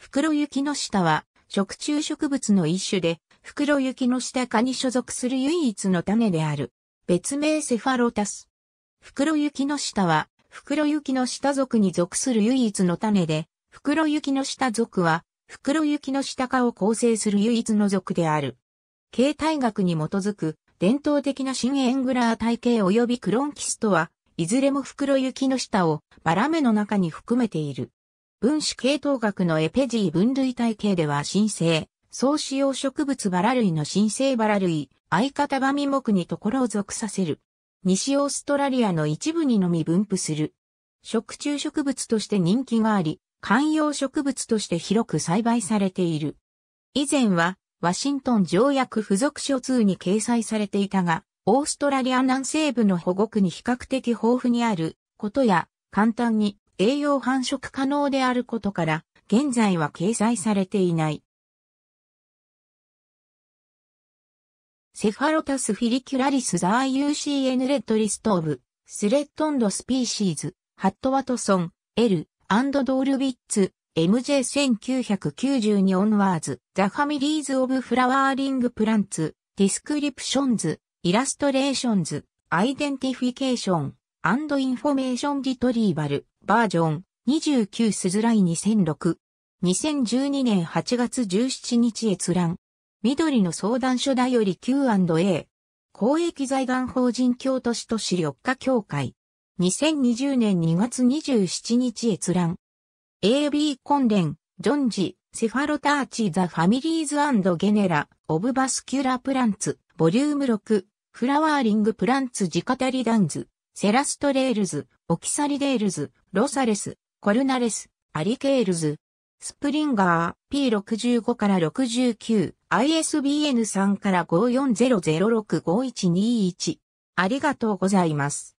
袋雪の下は食虫植物の一種で、袋雪の下科に所属する唯一の種である。別名セファロタス。袋雪の下は、袋雪の下属に属する唯一の種で、袋雪の下属は、袋雪の下科を構成する唯一の属である。形態学に基づく伝統的な新エングラー体系及びクロンキストは、いずれも袋雪の下をバラ目の中に含めている。分子系統学のエペジー分類体系では新生、総使用植物バラ類の新生バラ類、相方場未目にところを属させる。西オーストラリアの一部にのみ分布する。食虫植物として人気があり、観葉植物として広く栽培されている。以前は、ワシントン条約付属書2に掲載されていたが、オーストラリア南西部の保護区に比較的豊富にあることや、簡単に栄養繁殖可能であることから、現在は掲載されていない。 Cephalotus follicularis The IUCN Red List of、Threatened Species、ハット Watson、L、and Dallwitz、MJ1992 onwards、The Families of Flowering Plants、Descriptions、Illustrations、Identification、and Information Retrieval、Version、29th July 2006。2012年8月17日閲覧。緑の相談所だより Q&A。公益財団法人京都市都市緑化協会。2020年2月27日閲覧。AB Conran、John G、Cephalotaceae The Families Genera、of Vascular Plants、Volume 6、Flowering Plants Dicotyledons、Celastrales、Oxalidales、Rosales、Cornales、Ericales、Springer P65 から69、ISBN 3から54006-5121。ありがとうございます。